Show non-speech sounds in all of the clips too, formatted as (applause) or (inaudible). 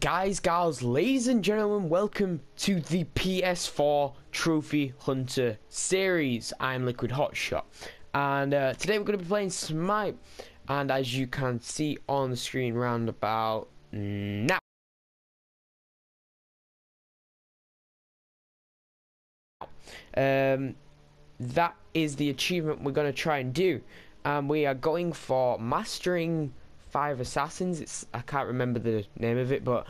Guys, gals, ladies and gentlemen, welcome to the PS4 Trophy Hunter series. I'm Liquid Hotshot, and uh, today we're going to be playing Smite. And as you can see on the screen, round about now. Um, that is the achievement we're going to try and do. And we are going for mastering five assassins. It's I can't remember the name of it, but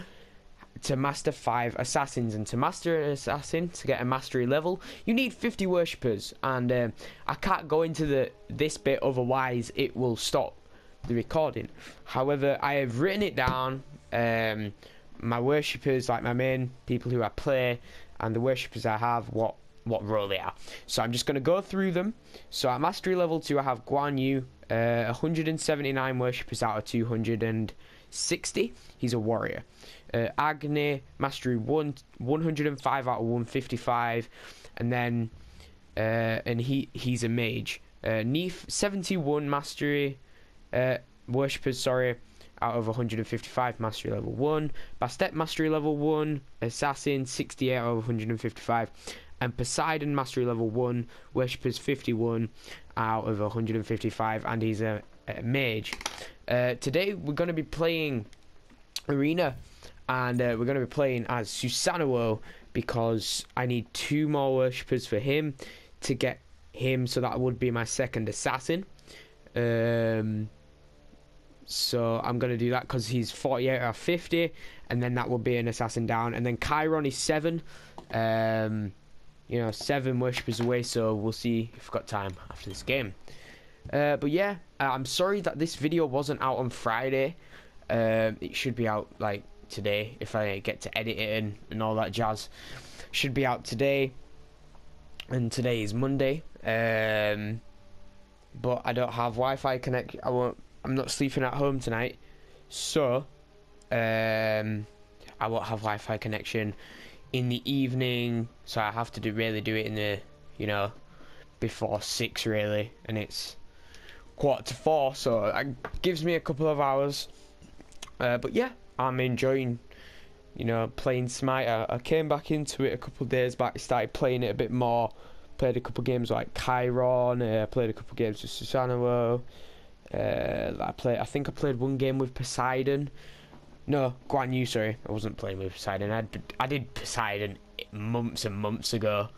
to master five assassins and to master an assassin to get a mastery level you need 50 worshippers. And um, I can't go into the this bit otherwise it will stop the recording. However I have written it down um, my worshippers like my main people who I play and the worshippers I have what what role they are. So I'm just going to go through them. So at mastery level 2 I have Guan Yu uh, 179 worshippers out of 260. He's a warrior. Uh, Agni, mastery 1, 105 out of 155. And then, uh, and he he's a mage. Uh, Neef, 71 mastery, uh, worshippers, sorry, out of 155 mastery level 1. Bastet mastery level 1. Assassin, 68 out of 155 and Poseidon Mastery Level 1, Worshippers 51 out of 155, and he's a, a mage. Uh, today we're going to be playing Arena, and uh, we're going to be playing as Susanoo because I need two more Worshippers for him to get him, so that would be my second assassin. Um, so I'm going to do that because he's 48 out of 50, and then that will be an assassin down. And then Chiron is 7. Um, you know, seven worshippers away, so we'll see if we've got time after this game. Uh, but yeah, uh, I'm sorry that this video wasn't out on Friday. Um, it should be out like today if I get to edit it and, and all that jazz. Should be out today, and today is Monday. Um, but I don't have Wi-Fi connect. I won't. I'm not sleeping at home tonight, so um, I won't have Wi-Fi connection in the evening, so I have to do really do it in the you know before six really, and it's quarter to four, so it gives me a couple of hours. Uh, but yeah, I'm enjoying you know playing Smite. I, I came back into it a couple of days back, started playing it a bit more. Played a couple of games like Chiron. Uh, played a couple of games with Susanoo. Uh, I played. I think I played one game with Poseidon. No, Guan Yu, sorry. I wasn't playing with Poseidon. I I did Poseidon months and months ago.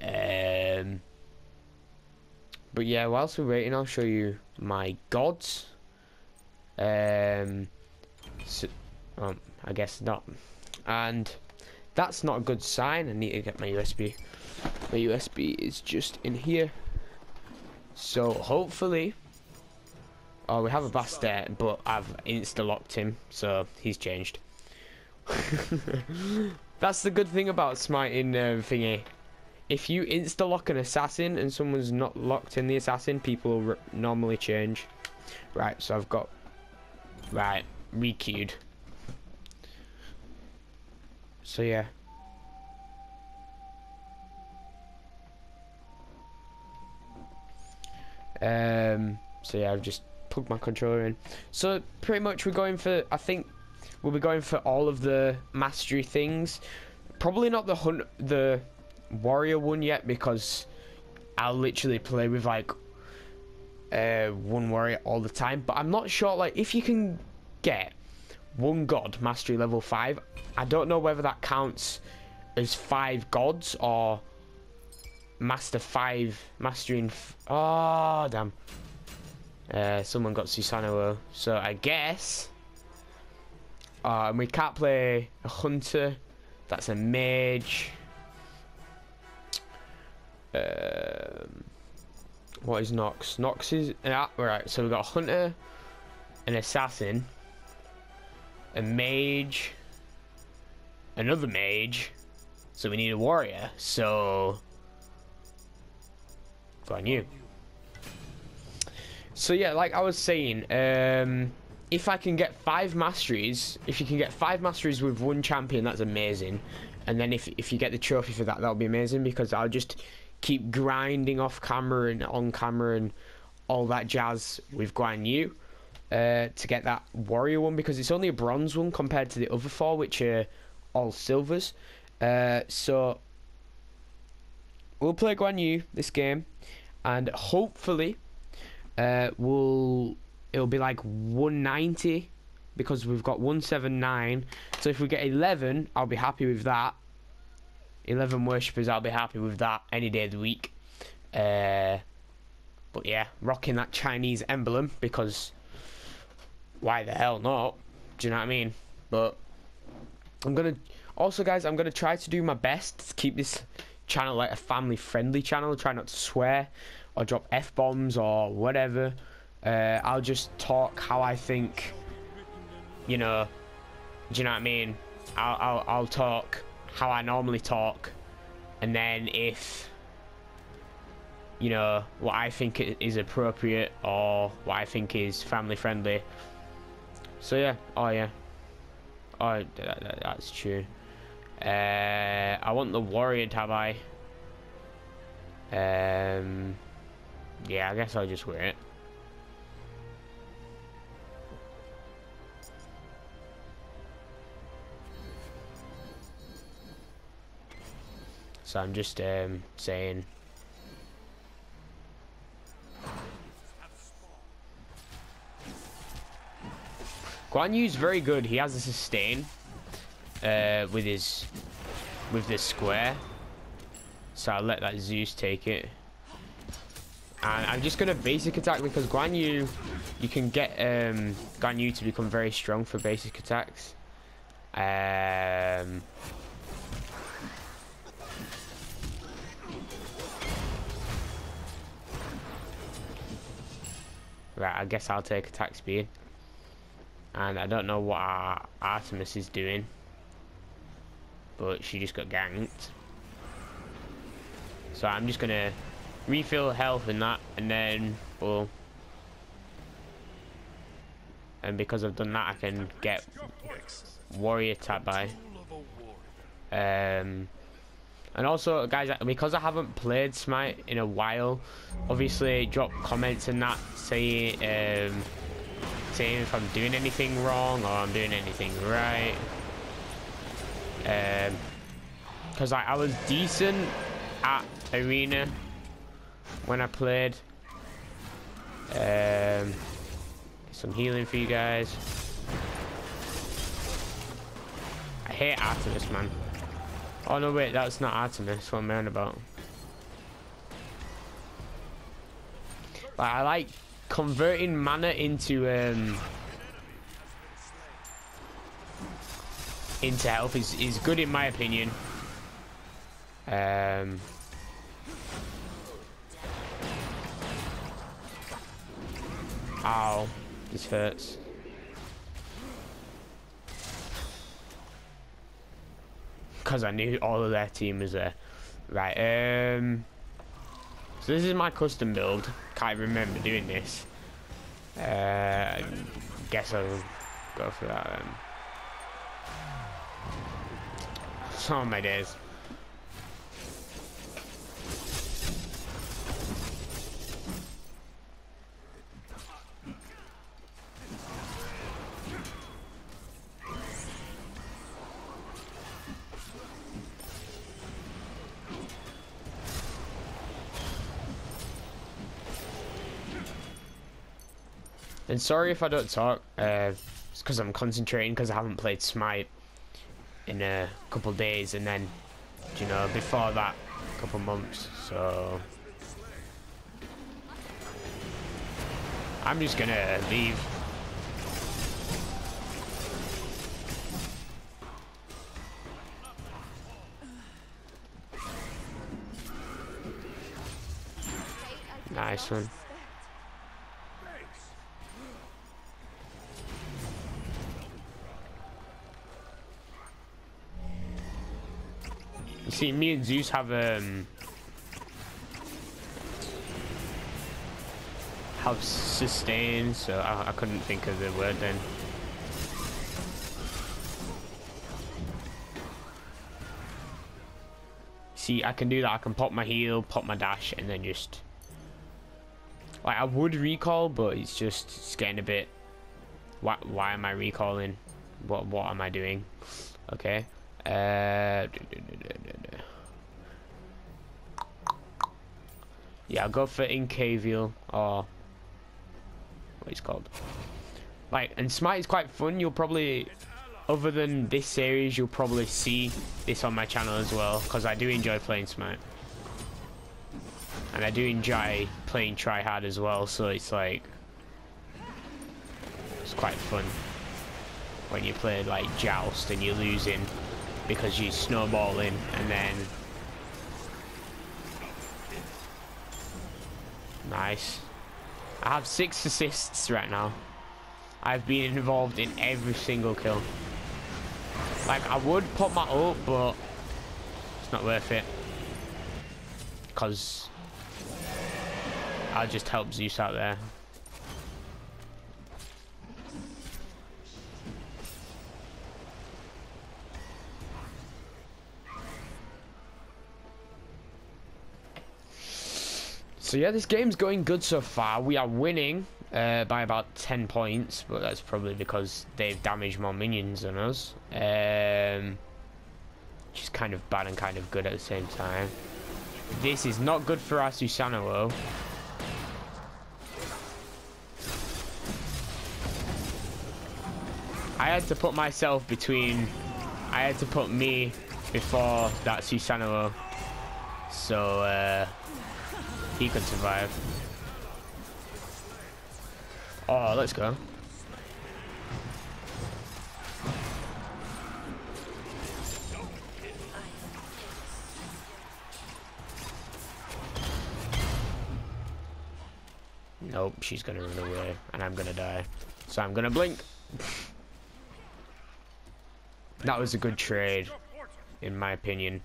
Um, but yeah, whilst we're waiting, I'll show you my gods. Um, so, um, I guess not. And that's not a good sign. I need to get my USB. My USB is just in here. So hopefully Oh, we have a Bastet, but I've insta-locked him, so he's changed. (laughs) That's the good thing about smiting uh, thingy. If you insta-lock an assassin and someone's not locked in the assassin, people normally change. Right, so I've got... Right, requeued. So yeah. Um, so yeah, I've just plug my controller in. So pretty much we're going for, I think we'll be going for all of the mastery things. Probably not the hunt, the warrior one yet because I'll literally play with like uh, one warrior all the time. But I'm not sure like if you can get one god mastery level five. I don't know whether that counts as five gods or master five mastering. oh damn. Uh, someone got Susanoo, so I guess. Uh, and we can't play a hunter. That's a mage. Um, what is Nox? Nox is yeah, right. So we've got a hunter, an assassin, a mage, another mage. So we need a warrior. So Guan Yu. So yeah, like I was saying, um, if I can get five masteries, if you can get five masteries with one champion, that's amazing. And then if if you get the trophy for that, that'll be amazing because I'll just keep grinding off camera and on camera and all that jazz with Guan Yu. uh, to get that warrior one because it's only a bronze one compared to the other four, which are all silvers. Uh, so we'll play Guan Yu this game, and hopefully uh, we'll it'll be like 190 because we've got 179. So if we get 11, I'll be happy with that. 11 worshippers, I'll be happy with that any day of the week. Uh, but yeah, rocking that Chinese emblem because why the hell not? Do you know what I mean? But I'm gonna also, guys, I'm gonna try to do my best to keep this channel like a family-friendly channel. Try not to swear or drop f bombs or whatever. Uh, I'll just talk how I think. You know, do you know what I mean? I'll I'll, I'll talk how I normally talk, and then if you know what I think is appropriate or what I think is family friendly. So yeah, oh yeah, oh that, that, that's true. Uh, I want the warrior tab I. Um, yeah, I guess I'll just wear it. So I'm just um, saying. Guan Yu's very good. He has a sustain uh, with his with this square. So I'll let that Zeus take it. And I'm just gonna basic attack because Guan Yu, you can get um, Guan Yu to become very strong for basic attacks. Um, Right, I guess I'll take attack speed. And I don't know what our Artemis is doing. But she just got ganked. So I'm just gonna refill health and that and then we'll and because I've done that I can get warrior tab by um and also, guys, because I haven't played Smite in a while, obviously drop comments and that saying um, saying if I'm doing anything wrong or I'm doing anything right. Because um, I, I was decent at Arena when I played. Um, some healing for you guys. I hate Artemis, man. Oh no, wait, that's not Artemis. What I'm on about. But I like converting mana into um into health is is good in my opinion. Um. Ow, this hurts. because I knew all of their team was there. Right, um... So this is my custom build. Can't remember doing this. Uh, guess I'll go for that then. Oh my days. And sorry if I don't talk, uh, it's because I'm concentrating because I haven't played Smite in a couple days and then, you know, before that, a couple months, so... I'm just gonna leave. Nice one. See, me and Zeus have um have sustain, so I, I couldn't think of the word then. See, I can do that. I can pop my heal, pop my dash, and then just like I would recall, but it's just it's getting a bit Why, why am I recalling? What what am I doing? Okay. Uh, yeah, I'll go for Incavial or what it's called. Like, and Smite is quite fun. You'll probably, other than this series, you'll probably see this on my channel as well because I do enjoy playing Smite. And I do enjoy playing try hard as well, so it's like it's quite fun when you play like Joust and you're losing because you're snowballing and then nice. I have six assists right now. I've been involved in every single kill. Like I would pop my ult but it's not worth it. Because I'll just help Zeus out there So yeah, this game's going good so far. We are winning uh, by about 10 points, but that's probably because they've damaged more minions than us. Um, which is kind of bad and kind of good at the same time. This is not good for our Susanoo. I had to put myself between... I had to put me before that Susanoo. So, uh, he can survive. Oh, let's go. Nope, she's gonna run away, and I'm gonna die. So I'm gonna blink. that was a good trade, in my opinion.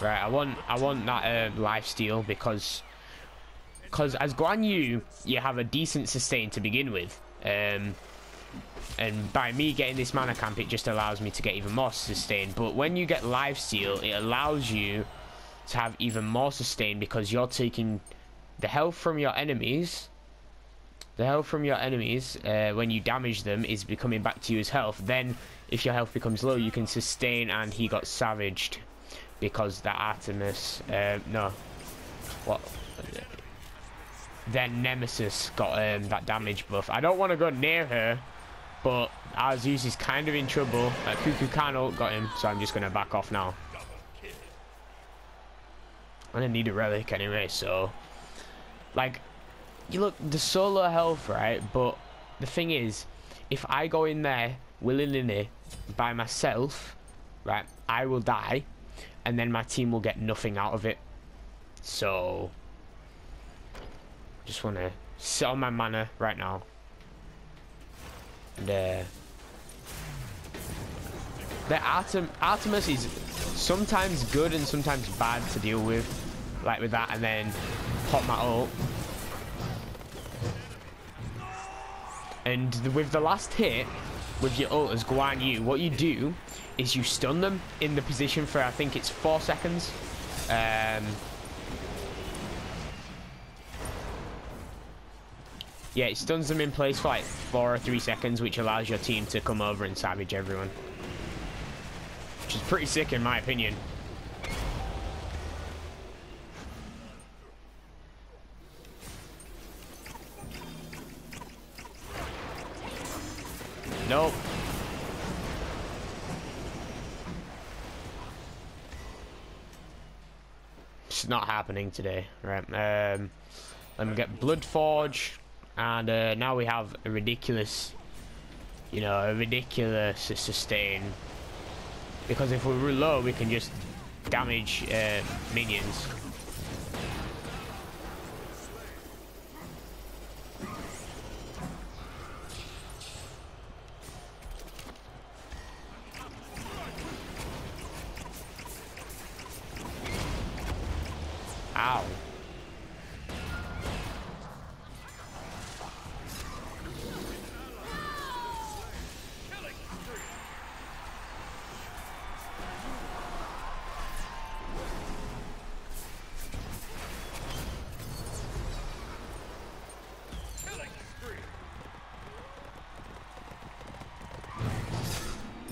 Right, I want I want that uh, life steal because because as Guan Yu, you have a decent sustain to begin with. Um, and by me getting this mana camp, it just allows me to get even more sustain. But when you get life steal, it allows you to have even more sustain because you're taking the health from your enemies. The health from your enemies, uh, when you damage them, is becoming back to you as health. Then, if your health becomes low, you can sustain and he got savaged because the Artemis, uh, no, what, then Nemesis got um, that damage buff. I don't want to go near her, but our Zeus is kind of in trouble. Uh, Kukulkan got him, so I'm just going to back off now. I don't need a relic anyway, so, like, you look, the solo health, right, but the thing is, if I go in there willy-nilly by myself, right, I will die and then my team will get nothing out of it. So, just want to sit on my mana right now. And, uh, the Artem Artemis is sometimes good and sometimes bad to deal with, like with that, and then pop my ult. And with the last hit, with your ult as Guan Yu, what you do is you stun them in the position for, I think it's four seconds. Um, yeah, it stuns them in place for like four or three seconds, which allows your team to come over and savage everyone. Which is pretty sick in my opinion. Nope. It's not happening today. Right. Um, let me get Bloodforge. And uh, now we have a ridiculous, you know, a ridiculous sustain. Because if we're low, we can just damage uh, minions.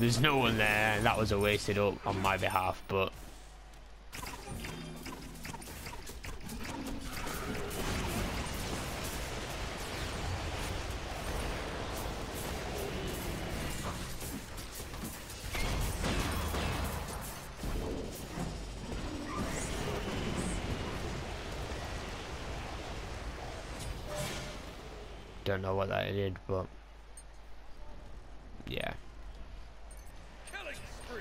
There's no one there. That was a wasted up on my behalf, but Don't know what that did, but yeah.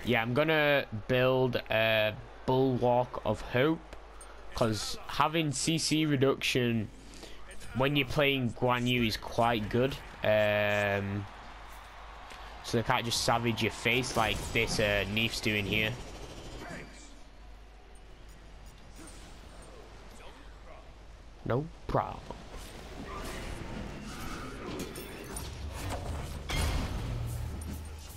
Yeah, I'm gonna build a Bulwark of Hope because having CC reduction when you're playing Guan Yu is quite good. Um, so they can't just savage your face like this uh, Neef's doing here. No problem.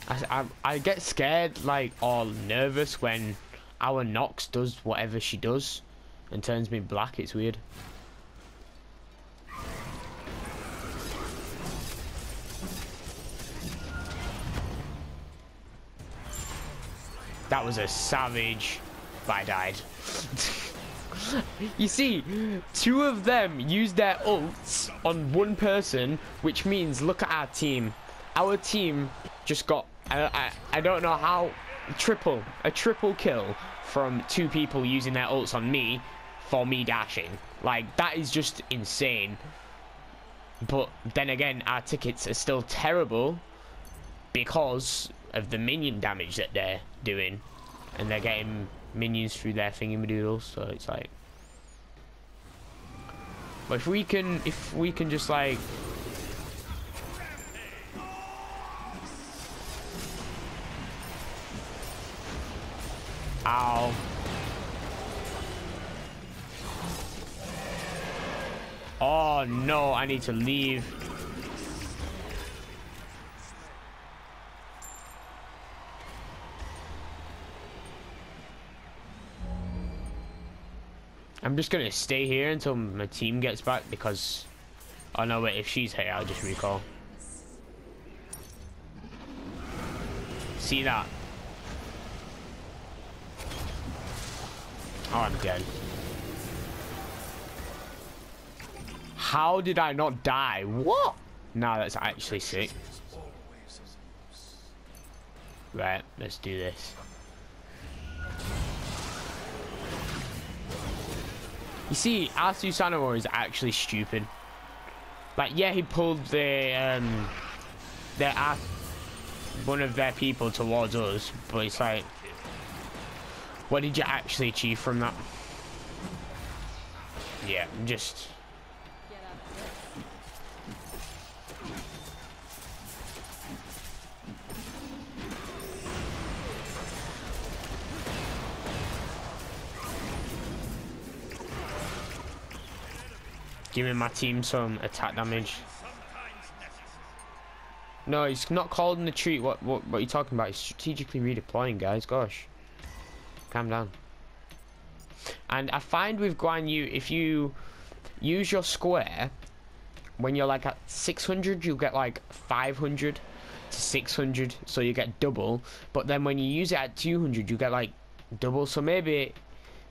I, I, I get scared, like, or nervous when our Nox does whatever she does and turns me black. It's weird. That was a savage. I died. (laughs) you see, two of them used their ults on one person, which means look at our team. Our team just got I, I, don't know how triple a triple kill from two people using their ults on me for me dashing. Like that is just insane. But then again our tickets are still terrible because of the minion damage that they're doing. And they're getting minions through their thingamadoodles so it's like but if we can if we can just like Ow. Oh no, I need to leave. I'm just gonna stay here until my team gets back because oh no wait if she's here I'll just recall see that I'm dead. How did I not die? What? No, that's actually sick. Right, let's do this. You see, Asu Sanador is actually stupid. Like, yeah, he pulled the, um, their, one of their people towards us, but it's like, what did you actually achieve from that? Yeah, just... Giving my team some attack damage. No, he's not called in the treat. What, what, what are you talking about? He's strategically redeploying, guys. Gosh. Calm down. And I find with Guan Yu, if you use your square, when you're like at 600, you get like 500 to 600, so you get double. But then when you use it at 200, you get like double. So maybe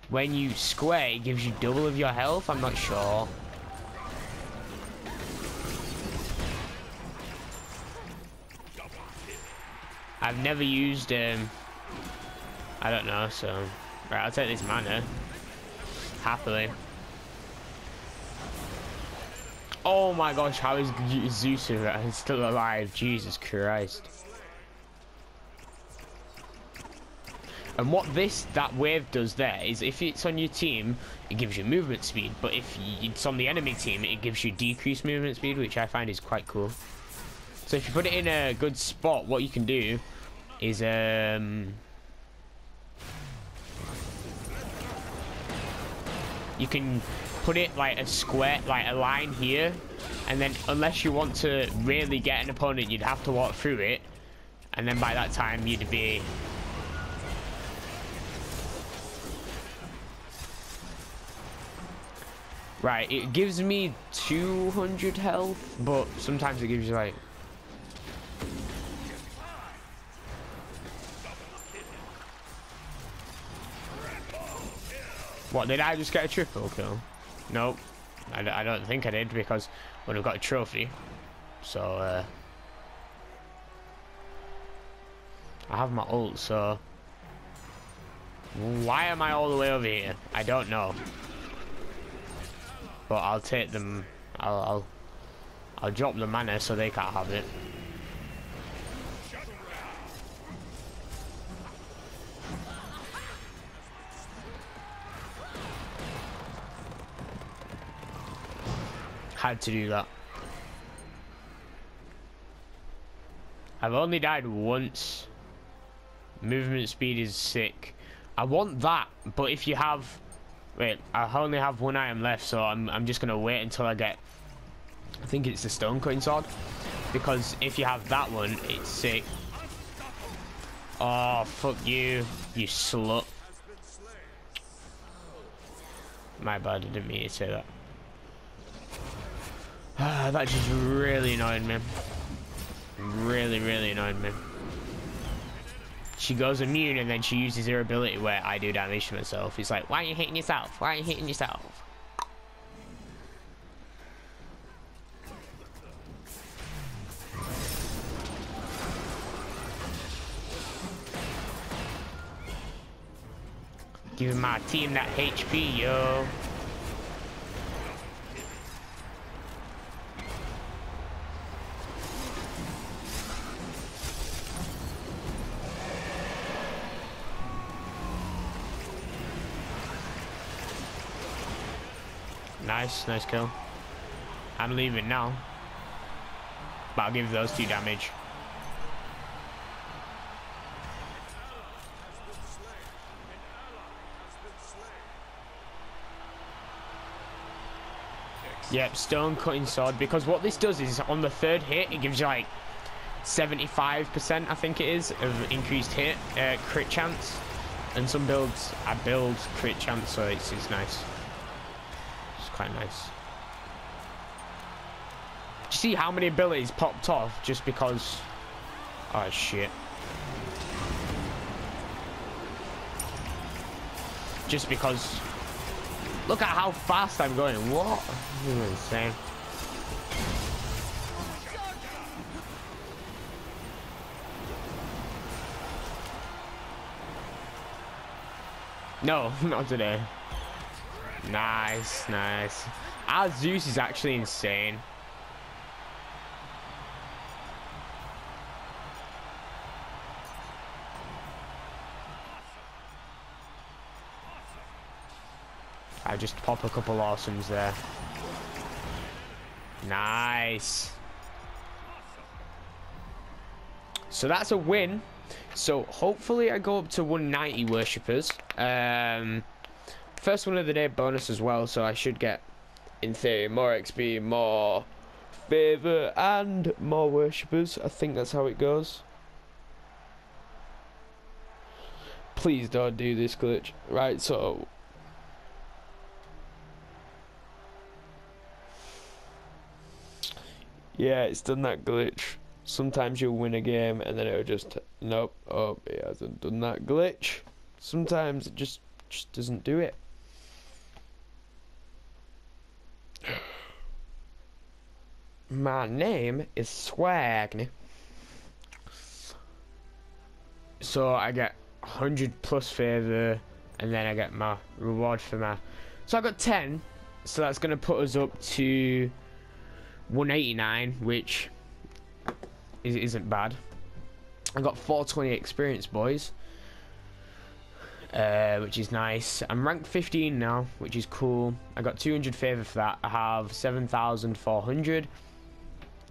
when you square, it gives you double of your health. I'm not sure. I've never used um, I don't know, so... Right, I'll take this mana. Happily. Oh my gosh, how is Zeus still alive? Jesus Christ. And what this, that wave does there is if it's on your team, it gives you movement speed. But if it's on the enemy team, it gives you decreased movement speed, which I find is quite cool. So if you put it in a good spot, what you can do is um, you can put it like a square, like a line here, and then unless you want to really get an opponent, you'd have to walk through it, and then by that time you'd be Right, it gives me 200 health, but sometimes it gives you like... What, did I just get a triple kill? Nope. I, I don't think I did because when I've got a trophy. So, uh, I have my ult, so... Why am I all the way over here? I don't know. But I'll take them. I'll, I'll, I'll drop the mana so they can't have it. Had to do that. I've only died once. Movement speed is sick. I want that, but if you have... Wait, I only have one item left, so I'm, I'm just going to wait until I get... I think it's the stone cutting sword. Because if you have that one, it's sick. Oh, fuck you, you slut. My bad, I didn't mean to say that. (sighs) that just really annoyed me. Really, really annoyed me she goes immune and then she uses her ability where I do damage to myself. He's like, why are you hitting yourself? Why are you hitting yourself? Giving my team that HP, yo. Nice, nice kill. I'm leaving now. But I'll give those two damage. Yep, stone cutting sword. Because what this does is on the third hit, it gives you like 75%, I think it is, of increased hit, uh, crit chance. And some builds, I build crit chance, so it's, it's nice quite nice. Do you see how many abilities popped off just because... Oh, shit. Just because... Look at how fast I'm going. What? This is insane. No, (laughs) not today. Nice, nice. Our Zeus is actually insane. I just pop a couple awesomes there. Nice. So that's a win. So hopefully I go up to 190 worshippers. Um, First one of the day bonus as well, so I should get, in theory, more XP, more favour, and more worshippers. I think that's how it goes. Please don't do this glitch. Right, so... Yeah, it's done that glitch. Sometimes you'll win a game and then it'll just... Nope, oh, it hasn't done that glitch. Sometimes it just, just doesn't do it. My name is Swagny. So I get 100 plus favor, and then I get my reward for my. So I got 10, so that's going to put us up to 189, which is, not bad. I got 420 experience, boys uh, which is nice. I'm ranked 15 now, which is cool. I got 200 favor for that. I have 7,400.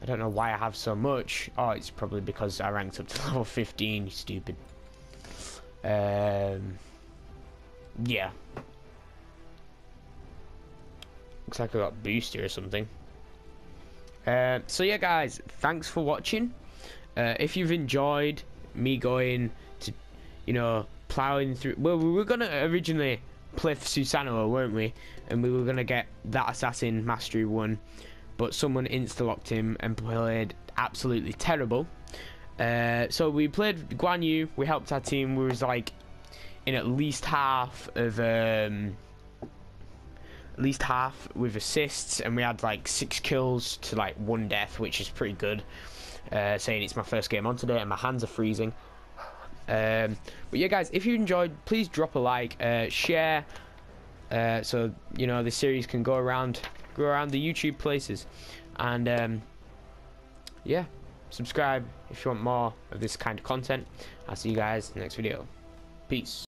I don't know why I have so much. Oh, it's probably because I ranked up to (laughs) level 15, stupid. Um, yeah. Looks like I got booster or something. Uh, so yeah, guys, thanks for watching. Uh, if you've enjoyed me going to, you know, plowing through. Well, we were gonna originally play Susanoo, weren't we? And we were gonna get that assassin mastery one, but someone insta locked him and played absolutely terrible. Uh, so we played Guan Yu. We helped our team. We was like in at least half of um, at least half with assists, and we had like six kills to like one death, which is pretty good. Uh, saying it's my first game on today, and my hands are freezing. Um, but yeah, guys, if you enjoyed, please drop a like, uh, share, uh, so you know the series can go around, go around the YouTube places, and um, yeah, subscribe if you want more of this kind of content. I'll see you guys next video. Peace.